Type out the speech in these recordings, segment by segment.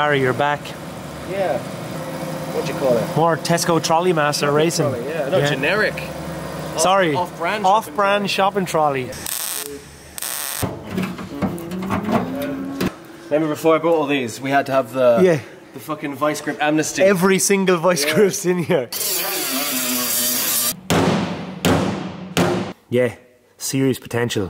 Barry, you're back. Yeah. What do you call it? More Tesco Trolley Master racing. Trolley, yeah. No, generic. Sorry. off-brand Off-brand shopping trolley. Remember before I bought all these, we had to have the Yeah. the fucking vice grip amnesty. Every single vice grip's in here. Yeah, serious potential.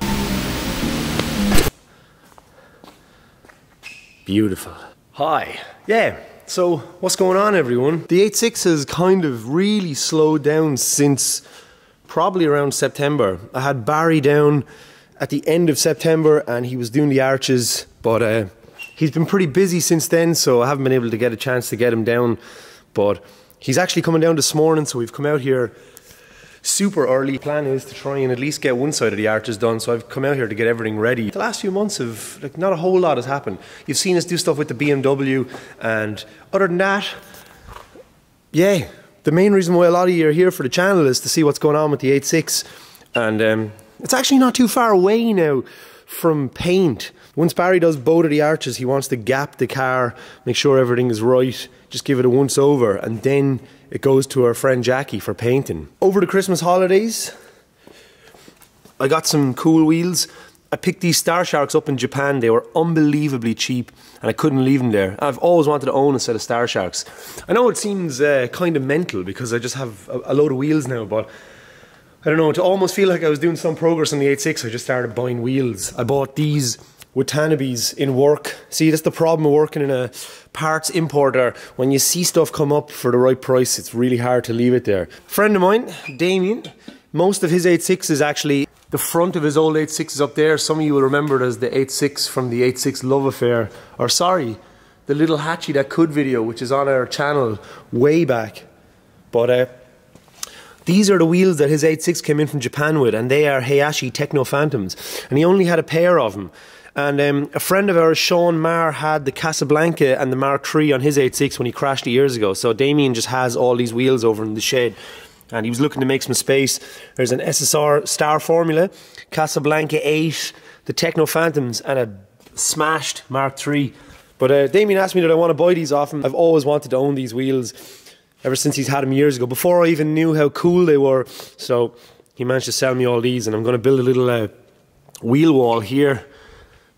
Beautiful. Hi. Yeah. So, what's going on, everyone? The 86 has kind of really slowed down since probably around September. I had Barry down at the end of September and he was doing the arches, but uh, he's been pretty busy since then, so I haven't been able to get a chance to get him down. But he's actually coming down this morning, so we've come out here super early. Plan is to try and at least get one side of the arches done. So I've come out here to get everything ready. The last few months have like not a whole lot has happened. You've seen us do stuff with the BMW, and other than that, yeah. The main reason why a lot of you are here for the channel is to see what's going on with the 86, and um, it's actually not too far away now from paint. Once Barry does both of the arches, he wants to gap the car, make sure everything is right, just give it a once over, and then it goes to our friend Jackie for painting. Over the Christmas holidays, I got some cool wheels. I picked these Star Sharks up in Japan. They were unbelievably cheap, and I couldn't leave them there. I've always wanted to own a set of Star Sharks. I know it seems uh, kind of mental because I just have a, a load of wheels now, but I don't know. To almost feel like I was doing some progress on the 86, I just started buying wheels. I bought these with Tanabes in work. See, that's the problem of working in a parts importer. When you see stuff come up for the right price, it's really hard to leave it there. friend of mine, Damien, most of his 86 is actually the front of his old 86 is up there. Some of you will remember it as the 86 from the 86 Love Affair. Or sorry, the Little Hachi That Could video, which is on our channel way back. But uh, these are the wheels that his 86 came in from Japan with, and they are Hayashi Techno Phantoms. And he only had a pair of them. And um, a friend of ours, Sean Marr, had the Casablanca and the Mark III on his 86 when he crashed it years ago. So Damien just has all these wheels over in the shed. And he was looking to make some space. There's an SSR Star Formula, Casablanca 8, the Techno Phantoms, and a smashed Mark III. But uh, Damien asked me that I want to buy these off him. I've always wanted to own these wheels ever since he's had them years ago, before I even knew how cool they were. So he managed to sell me all these, and I'm going to build a little uh, wheel wall here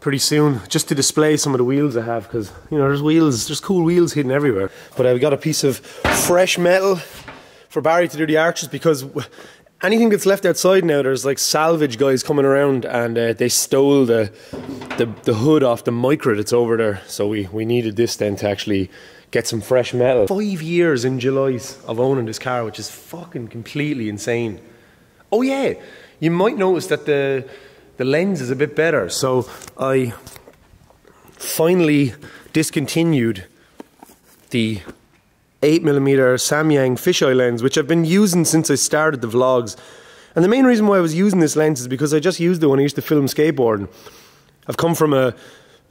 pretty soon just to display some of the wheels I have because you know there's wheels, there's cool wheels hidden everywhere. But I've got a piece of fresh metal for Barry to do the arches because anything that's left outside now, there's like salvage guys coming around and uh, they stole the, the the hood off the micra that's over there. So we we needed this then to actually get some fresh metal. Five years in July of owning this car, which is fucking completely insane. Oh yeah, you might notice that the the lens is a bit better. So I finally discontinued the 8mm Samyang fisheye lens, which I've been using since I started the vlogs. And the main reason why I was using this lens is because I just used it when I used to film skateboarding. I've come from a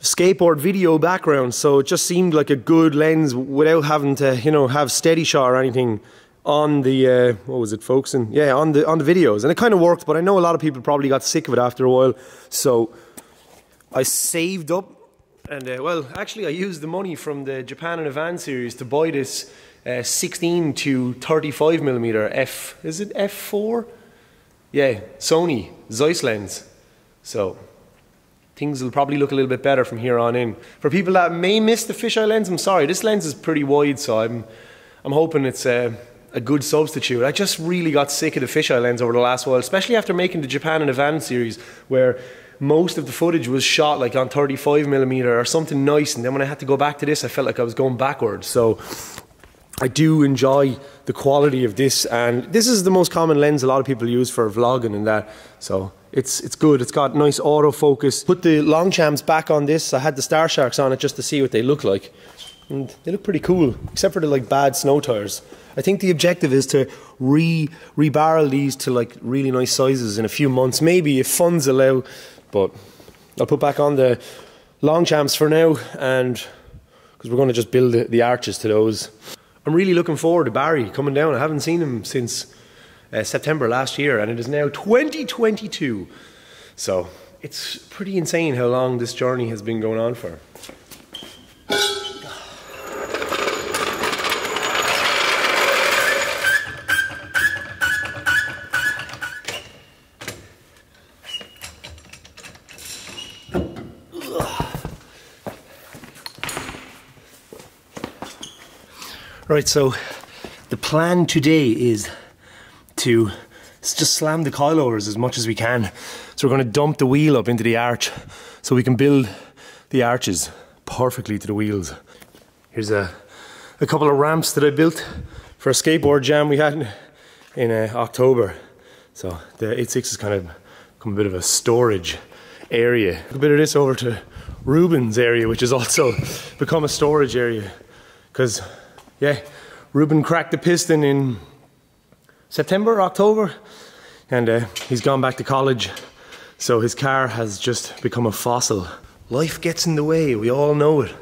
skateboard video background, so it just seemed like a good lens without having to, you know, have steady shot or anything on the uh, what was it, folks, and Yeah, on the on the videos, and it kind of worked. But I know a lot of people probably got sick of it after a while, so I saved up, and uh, well, actually, I used the money from the Japan in a Van series to buy this uh, 16 to 35 millimeter f. Is it f four? Yeah, Sony Zeiss lens. So things will probably look a little bit better from here on in. For people that may miss the fisheye lens, I'm sorry. This lens is pretty wide, so I'm I'm hoping it's. Uh, a good substitute. I just really got sick of the fisheye lens over the last while, especially after making the Japan in a Van series, where most of the footage was shot like on 35 millimeter or something nice, and then when I had to go back to this, I felt like I was going backwards. So I do enjoy the quality of this, and this is the most common lens a lot of people use for vlogging and that. So it's it's good. It's got nice autofocus. Put the long Longchamps back on this. I had the Star Sharks on it just to see what they look like, and they look pretty cool, except for the like bad snow tires. I think the objective is to re rebarrel these to like really nice sizes in a few months, maybe if funds allow. But I'll put back on the Longchamps for now, and because we're going to just build the, the, arches to those. I'm really looking forward to Barry coming down. I haven't seen him since uh, September last year, and it is now 2022. So it's pretty insane how long this journey has been going on for. Right, so the plan today is to just slam the coilovers as much as we can. So we're going to dump the wheel up into the arch so we can build the arches perfectly to the wheels. Here's a, a couple of ramps that I built for a skateboard jam we had in, in uh, October. So the 86 has kind of become a bit of a storage area. A bit of this over to Ruben's area, which has also become a storage area. Because, yeah, Ruben cracked the piston in September, October, and uh, he's gone back to college. So his car has just become a fossil. Life gets in the way, we all know it.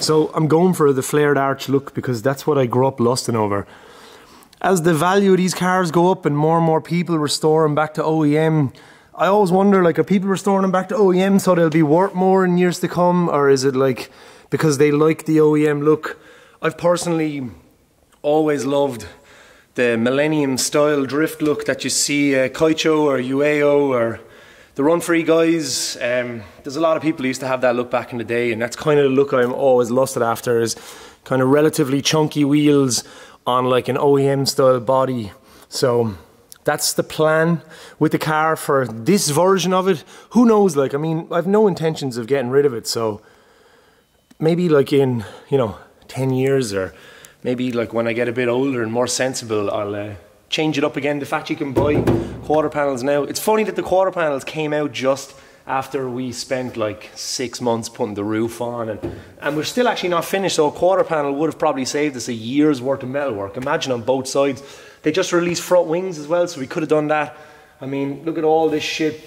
So I'm going for the flared arch look because that's what I grew up lusting over. As the value of these cars go up and more and more people restore them back to OEM, I always wonder like are people restoring them back to OEM so they'll be worth more in years to come or is it like because they like the OEM look? I've personally always loved the millennium style drift look that you see uh, Kaicho or Ueo or the run free guys. Um, there's a lot of people who used to have that look back in the day, and that's kind of the look I'm always lusted after is kind of relatively chunky wheels on like an OEM style body. So that's the plan with the car for this version of it. Who knows? Like, I mean, I've no intentions of getting rid of it, so maybe like in you know 10 years or maybe like when I get a bit older and more sensible, I'll uh, change it up again. The fact you can buy quarter panels now. It's funny that the quarter panels came out just after we spent like six months putting the roof on and, and we're still actually not finished. So a quarter panel would have probably saved us a year's worth of metal work. Imagine on both sides. They just released front wings as well, so we could have done that. I mean, look at all this shit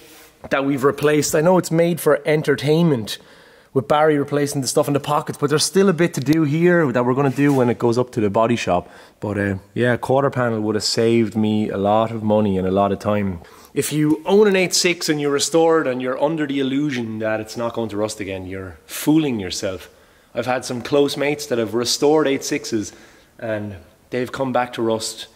that we've replaced. I know it's made for entertainment with Barry replacing the stuff in the pockets, but there's still a bit to do here that we're going to do when it goes up to the body shop. But uh, yeah, quarter panel would have saved me a lot of money and a lot of time. If you own an 8.6 and you restore it and you're under the illusion that it's not going to rust again, you're fooling yourself. I've had some close mates that have restored 8.6s and they've come back to rust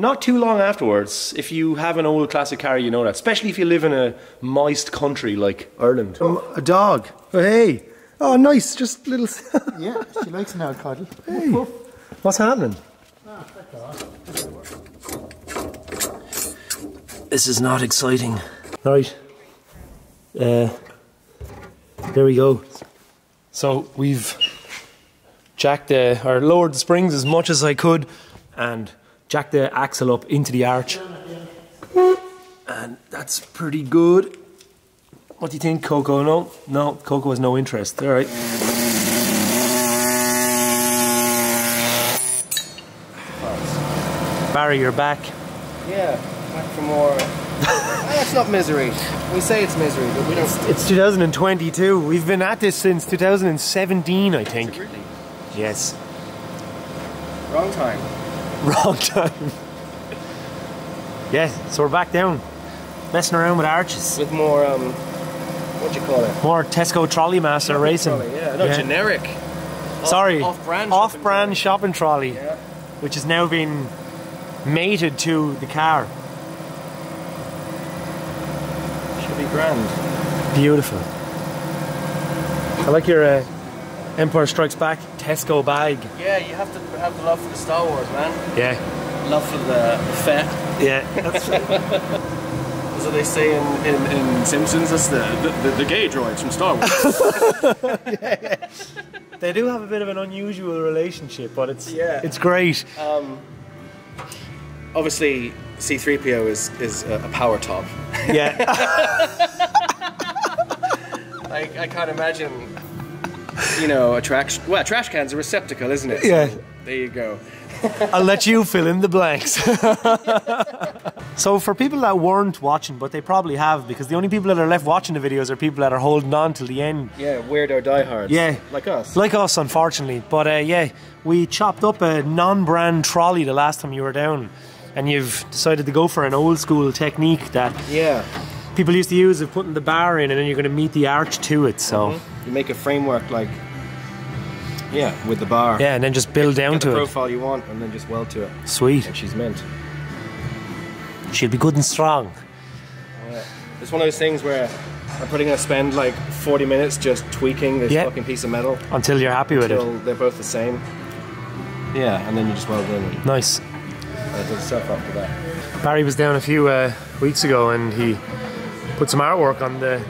not too long afterwards. If you have an old classic car, you know that. Especially if you live in a moist country like Ireland. Um, a dog. Oh, hey. Oh, nice. Just little. Yeah, she likes an old cuddle. hey. What's happening? This is not exciting. Right. Uh, there we go. So we've jacked the, or lowered the springs as much as I could and jacked the axle up into the arch. And that's pretty good. What do you think, Coco? No, no, Coco has no interest. All right. Barry, you're back. Yeah, back for more. That's not misery. We say it's misery, but we don't. It's 2022. We've been at this since 2017, I think. Really? Yes. Wrong time. Wrong time. yeah, so we're back down. Messing around with arches. With more, um, what do you call it? More Tesco Trolley Master racing. Trolley, yeah, no, Yeah. generic. Sorry. Off-brand. Off-brand shopping trolley, Yeah. which has now been mated to the car. Should be grand. Beautiful. I like your uh, Empire Strikes Back Tesco bag. Yeah, you have to have the love for the Star Wars, man. Yeah. Love for the, Fett. Yeah. That's, That's what they say in, in, in Simpsons. That's the, the, the gay droids from Star Wars. yeah. they do have a bit of an unusual relationship, but it's Yeah. it's great. Um, Obviously, C3PO is, is a, a power top. Yeah. Like, I can't imagine, you know, a trash. Well, a trash can's a receptacle, isn't it? Yeah. So, there you go. I'll let you fill in the blanks. so, for people that weren't watching, but they probably have, because the only people that are left watching the videos are people that are holding on till the end. Yeah, weirdo diehards. Yeah. Like us. Like us, unfortunately. But uh, yeah, we chopped up a non brand trolley the last time you were down. And you've decided to go for an old school technique that yeah. people used to use of putting the bar in and then you're going to meet the arch to it. So, Mm-hmm. You make a framework like, yeah, with the bar. yeah, and then just build down Get the to it. profile you want and then just weld to it. Sweet. And she's meant. She'll be good and strong. Yeah. It's one of those things where I'm probably gonna spend like 40 minutes just tweaking this Yeah. fucking piece of metal Until you're happy with it. until they're both the same. Yeah, and then you just weld in and Nice. After that. Barry was down a few uh, weeks ago and he put some artwork on the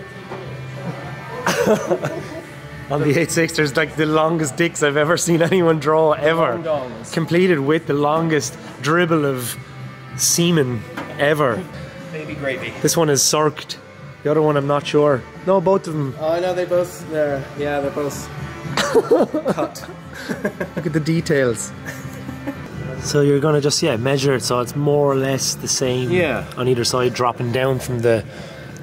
on the 8.6. There's like the longest dicks I've ever seen anyone draw ever. Completed with the longest dribble of semen ever. Baby gravy. This one is circed. The other one I'm not sure. No, both of them. Oh, I know they both. They're yeah, they're both cut. Look at the details. So you're gonna just yeah measure it so it's more or less the same Yeah. on either side, dropping down from the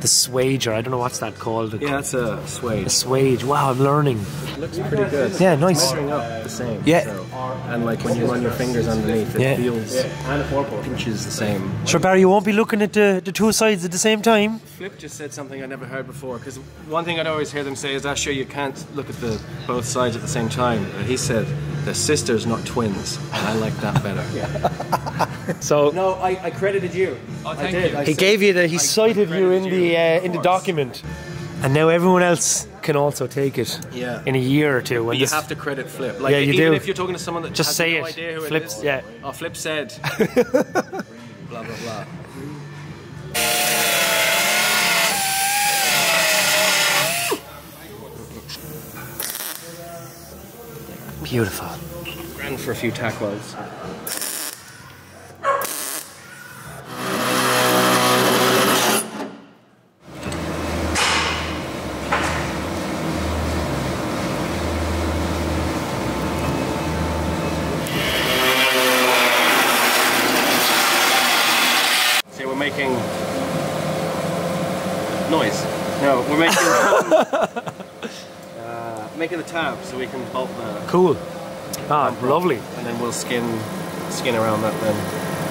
the swage or I don't know what's that called. Yeah, that's a suede. A swage. Wow, I'm learning. It looks pretty good. Yeah, nice. Measuring up the same. Yeah. so- and like when you run your fingers underneath, it Yeah. feels inches the same. Sure, Barry, you won't be looking at the, the two sides at the same time. Flip just said something I never heard before. Because one thing I'd always hear them say is, "Asher, you can't look at the both sides at the same time." But he said, "They're sisters, not twins," and I like that better. So No, I, I credited you. I did. I he said- gave you the he I cited you in credited the uh, in the document, and now everyone else can also take it. Yeah. In a year or two, when But you this have to credit Flip. Like, Yeah, you even do. if you're talking to someone that Just has say no it. idea who Flip's- it is. yeah. Oh, Flip said. blah blah blah. beautiful. Ran for a few tacos. See, we're making noise. No, we're making uh, making the tab so we can bolt the Cool. Ah, lovely. and then we'll skin skin around that then.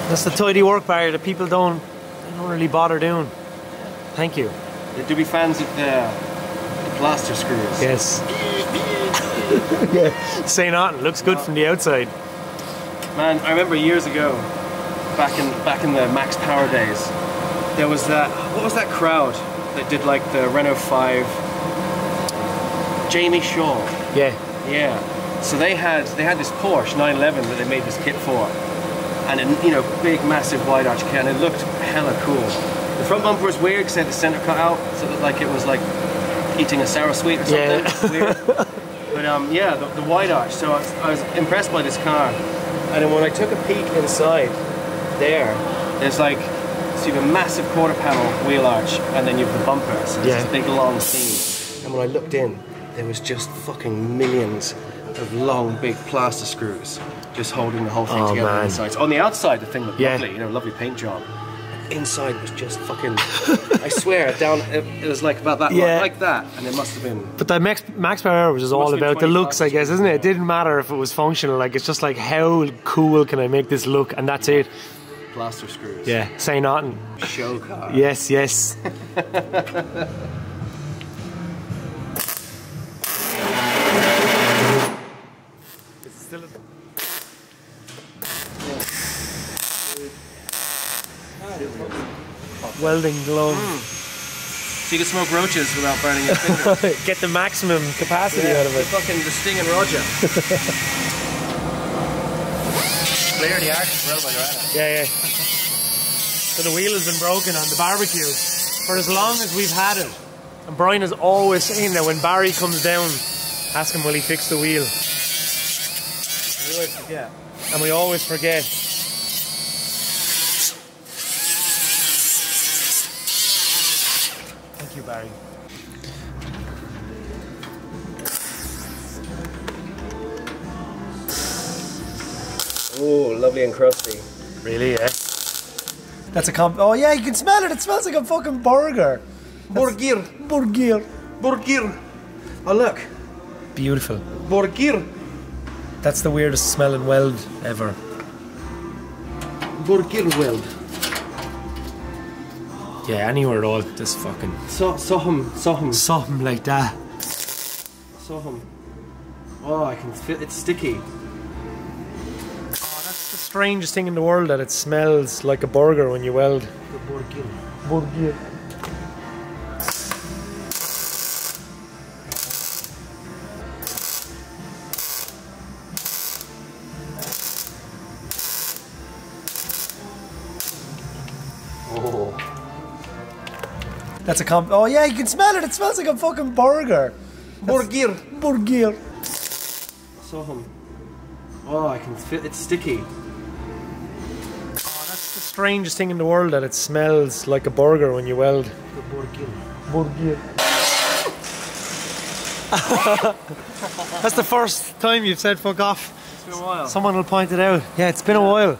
That's the tidy work, Barry, that people don't they don't really bother doing. Thank you. Do be fans of the, the plaster screws? Yes. yeah. Say nothing. Looks good from the outside. Man, I remember years ago, back in back in the Max Power days, there was that what was that crowd that did like the Renault 5 Jamie Shaw. Yeah. Yeah. So they had they had this Porsche 911 that they made this kit for. And a you know, big massive wide arch kit and it looked hella cool. The front bumper was weird because it had the center cut out, so it looked like it was like eating a sour sweet or something. Yeah. Weird. But um, yeah, the, the wide arch. So I was, I was impressed by this car. And then when I took a peek inside, there, there's like, so you have a massive quarter panel wheel arch, and then you have the bumper. So there's Yeah. this big long seam. And when I looked in, there was just fucking millions of long, big plaster screws just holding the whole thing Oh, together man. inside. So on the outside, the thing looked Yeah. lovely, you know, lovely paint job. Inside was just fucking. I swear, down it, it was like about that, Yeah. like that, and it must have been But the Max, Max Power was just all about the looks, I guess, isn't it? It didn't matter if it was functional. Like, it's just like, how cool can I make this look? And that's it. Plaster screws. Yeah. Say nothing. Show car. Yes, yes. Welding glove. Hmm. So you can smoke roaches without burning your finger. Get the maximum capacity out of it. fucking the Sting and Roger. Clear the you're. Yeah, yeah. So the wheel has been broken on the barbecue for as long as we've had it. And Brian is always saying that when Barry comes down, ask him will he fix the wheel. We always forget. And we always forget. Thank you, Barry. Oh, lovely and crusty. Really, yeah. That's a comp. Oh yeah, you can smell it. It smells like a fucking burger. Burgir. Burger. Burgir. Oh look. Beautiful. Burgir. That's the weirdest smelling weld ever. Burgir weld. Yeah, anywhere at all. Just fucking So, sohum, sohum, something like that. sohum. Oh, I can feel it's sticky. The strangest thing in the world that it smells like a burger when you weld. Burger. That's a comp. Oh yeah, you can smell it. It smells like a fucking burger. Burger. Burger. Saw him. Oh, I can feel it's sticky. The strangest thing in the world that it smells like a burger when you weld. Burger. That's the first time you've said fuck off. It's been a while. Someone will point it out. Yeah, it's been a while.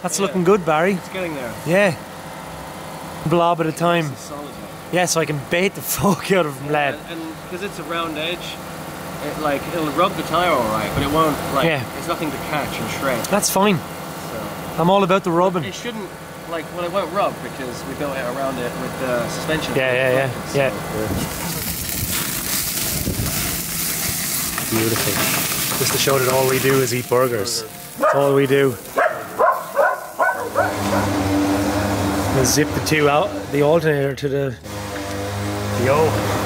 That's looking good, Barry. It's getting there. Yeah. Blob at a time. Solid. Yeah, so I can bait the fuck out of lead. And because it's a round edge, it like it'll rub the tire all right, but it won't like. Yeah. It's nothing to catch and shred. That's fine. So I'm all about the rubbing. it shouldn't like well it won't rub because we built it around it with the suspension. Yeah, yeah, yeah, So- yeah. Beautiful. Just to show that all we do is eat burgers. That's all we do. We'll zip the two out, the alternator to the the O.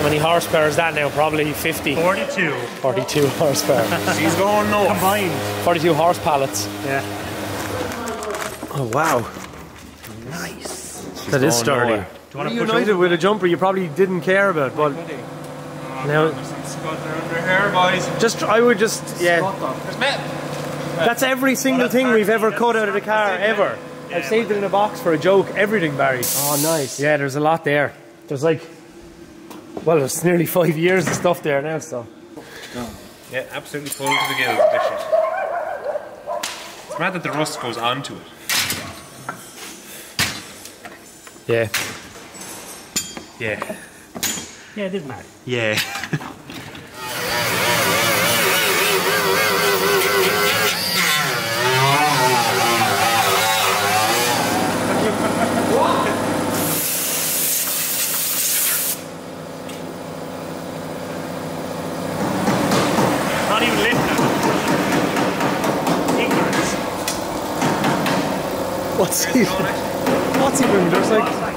how many horsepower is that now? Probably 50. 42. 42 horsepower. She's going north. Combined. 42 horse pallets. Yeah. Oh wow. Nice. That is sturdy. Do you want to United with a jumper you probably didn't care about, but now some under here, boys? just I would just yeah. That's every single thing we've ever cut out of the car ever. I've saved it in a box for a joke. Everything, Barry. Oh, nice. Yeah, there's a lot there. There's like, well, there's nearly five years of stuff there now. So Yeah, absolutely full to the gills, this shit. It's mad that the rust goes onto it. yeah, Yeah. Yeah, it didn't matter. Yeah. what's even what's even there's like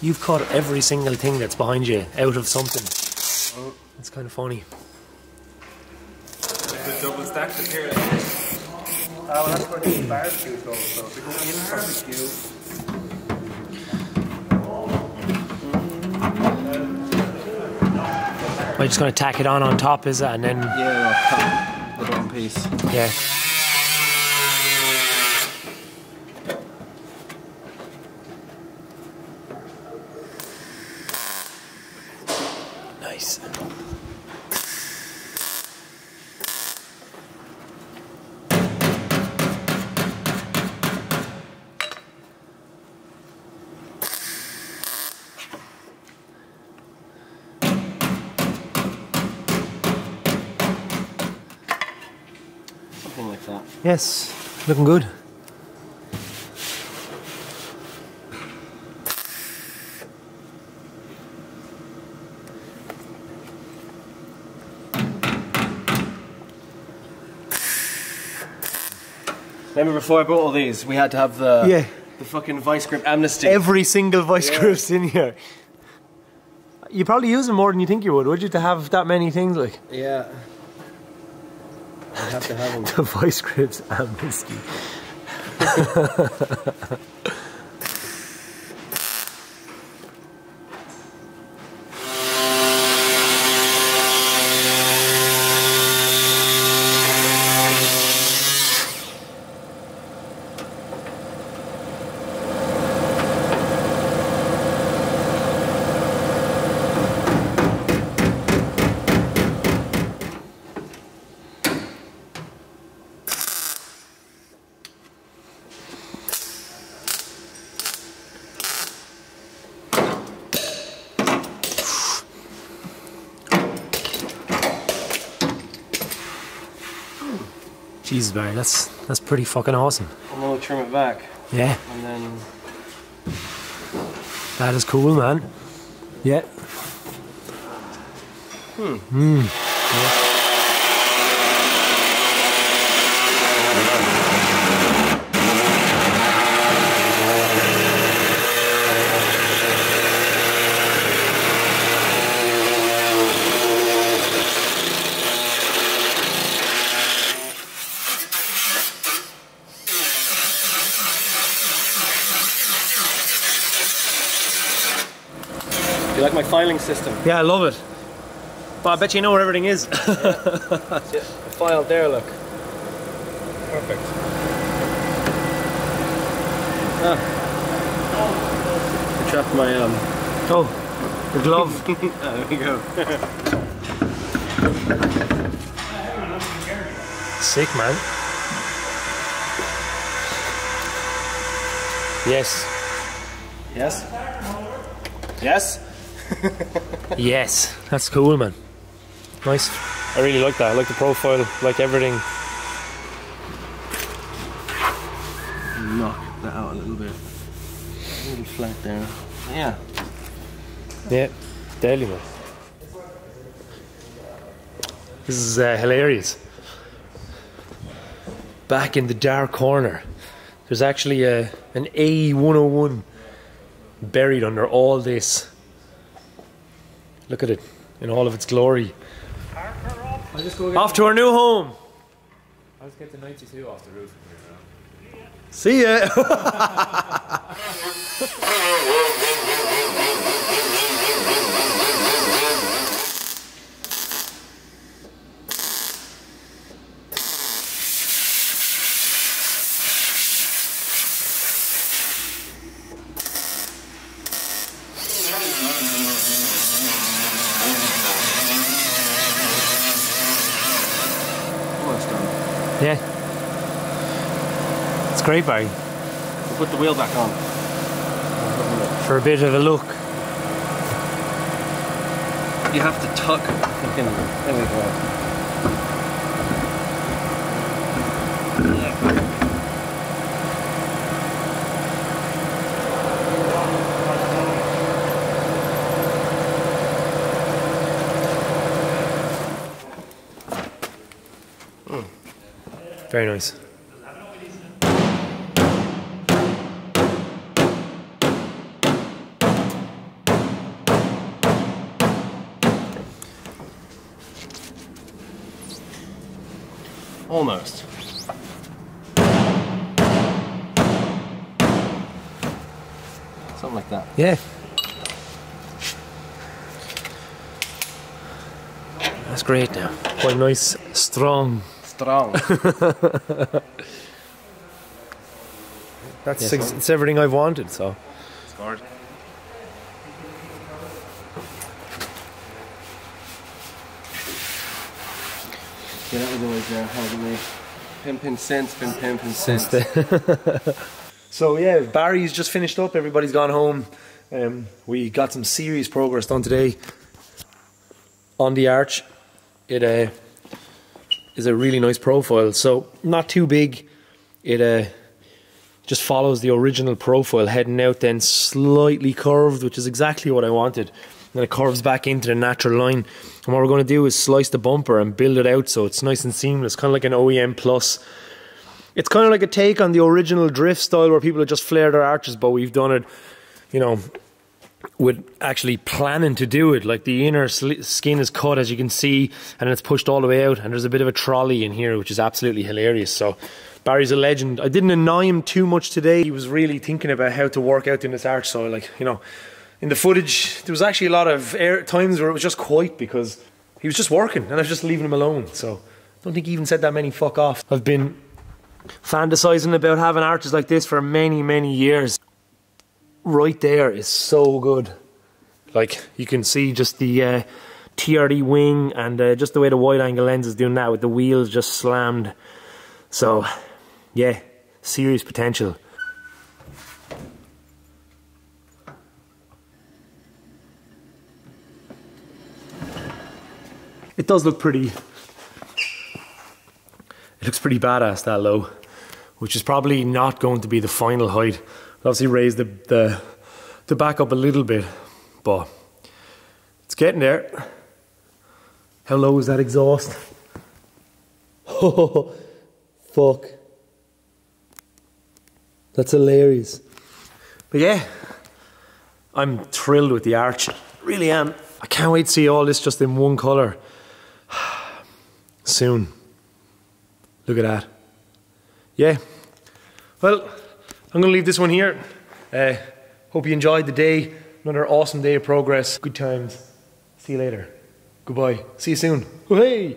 you've caught every single thing that's behind you out of something. It's kind of funny. The double stacked here. Oh, well, that's where the barbecue goes. So if we go in barbecue. I'm just going to tack it on on top, is it? And then Yeah, cut the one piece. yeah. Yes, looking good. Remember before I bought all these, we had to have the Yeah. the fucking vice grip amnesty. Every single vice grip's in here. You probably use them more than you think you would, would you, to have that many things like yeah. Have to have them. vice grips amnesty? Jesus, Barry, that's that's pretty fucking awesome. I'm gonna trim it back. Yeah, and then that is cool, man. Yeah. you like my filing system. Yeah, I love it. But I bet you know where everything is. The file there, look. Perfect. Ah. I dropped my um. oh, the glove. there we go. Sick, man. Yes. Yes. Yes. Yes. That's cool, man. Nice. I really like that. I like the profile, like everything. Knock that out a little bit. A little flat there. Yeah. Yeah, deadly, man. This is uh, hilarious. Back in the dark corner, there's actually a, an A101 buried under all this. Look at it in all of its glory. Off to our new home. I'll just get the 92 off the roof from here now. See ya. Almost done. yeah. It's great, Barry. We'll put the wheel back on. For a bit of a look. You have to tuck. Fucking. There we go. Very nice. Yeah. That's great now. Quite nice, strong. Strong. That's ex- it's everything I've wanted. So Scored. Yeah, that was always uh, there, hasn't he? Pimping since, been pimping since. So yeah, Barry's just finished up. Everybody's gone home. Um, we got some serious progress done today on the arch. It uh, is a really nice profile. So not too big. It uh, just follows the original profile, heading out then slightly curved, which is exactly what I wanted. Then it curves back into the natural line. And what we're going to do is slice the bumper and build it out so it's nice and seamless, kind of like an OEM Plus. It's kind of like a take on the original drift style where people have just flared their arches, but we've done it, you know, with actually planning to do it. Like the inner skin is cut, as you can see, and it's pushed all the way out. And there's a bit of a trolley in here, which is absolutely hilarious. So Barry's a legend. I didn't annoy him too much today. He was really thinking about how to work out in this arch. So, like, you know, in the footage, there was actually a lot of air times where it was just quiet because he was just working, and I was just leaving him alone. So I don't think he even said that many fuck off. I've been fantasizing about having arches like this for many, many years. Right there is so good. Like you can see just the uh, TRD wing and uh, just the way the wide angle lens is doing that with the wheels just slammed. So, yeah, serious potential. It does look pretty. It looks pretty badass that low. which is probably not going to be the final height. Obviously raise the, the, the back up a little bit, but it's getting there. How low is that exhaust? Oh, fuck. That's hilarious. But yeah, I'm thrilled with the arch. Really am. I can't wait to see all this just in one colour. Soon. Look at that. Yeah. Well, I'm going to leave this one here. Uh, hope you enjoyed the day. Another awesome day of progress. Good times. See you later. Goodbye. See you soon. Hey!